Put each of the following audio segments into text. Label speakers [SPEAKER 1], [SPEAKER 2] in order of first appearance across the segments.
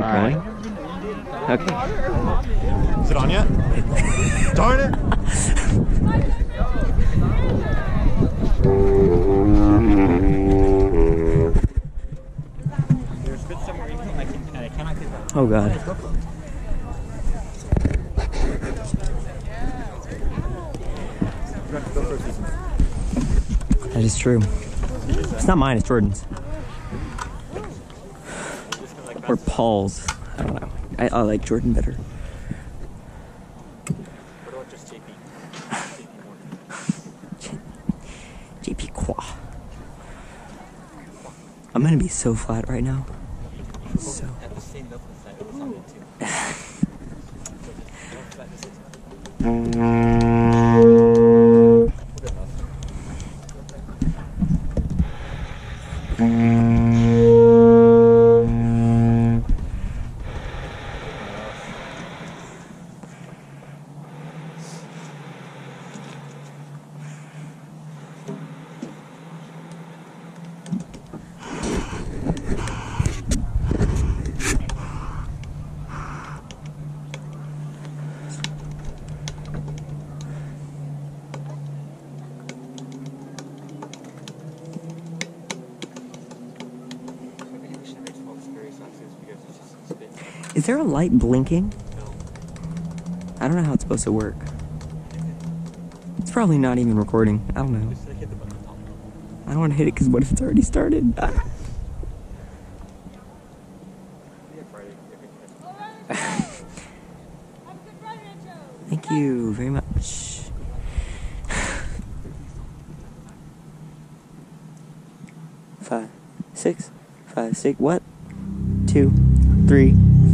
[SPEAKER 1] it
[SPEAKER 2] All
[SPEAKER 1] going? Okay.
[SPEAKER 2] Is it on yet? Darn it!
[SPEAKER 1] Oh god. That is true. It's not mine, it's Jordan's. Or Paul's. I don't know. I, I like Jordan better. JP Qua. I'm gonna be so flat right now. So. Is there a light blinking? I don't know how it's supposed to work. It's probably not even recording. I don't know. I don't want to hit it because what if it's already started? Thank you very much. Five, six, five, six, what? Two, three,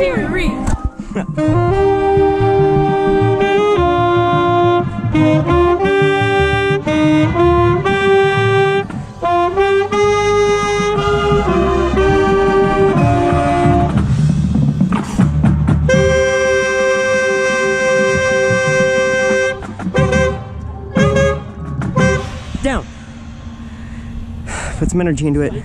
[SPEAKER 3] Siri.
[SPEAKER 1] Down. Put some energy into it.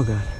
[SPEAKER 1] Oh God.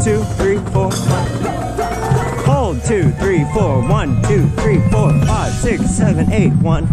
[SPEAKER 1] Two, three, four. Hold two, three, four. One, two, three, four, five, six, seven, eight. One.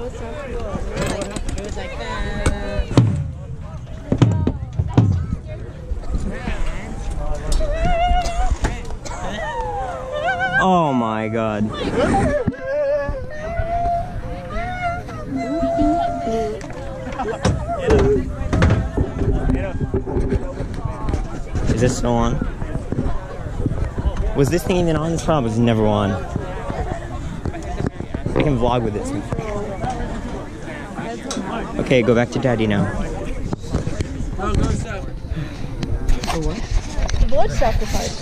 [SPEAKER 4] Was so cool. Like, it was like that.
[SPEAKER 1] Oh my god. Is this still on? Was this thing even on? This probably was never on. I can vlog with it. Okay, go back to daddy now.
[SPEAKER 4] Sacrifice.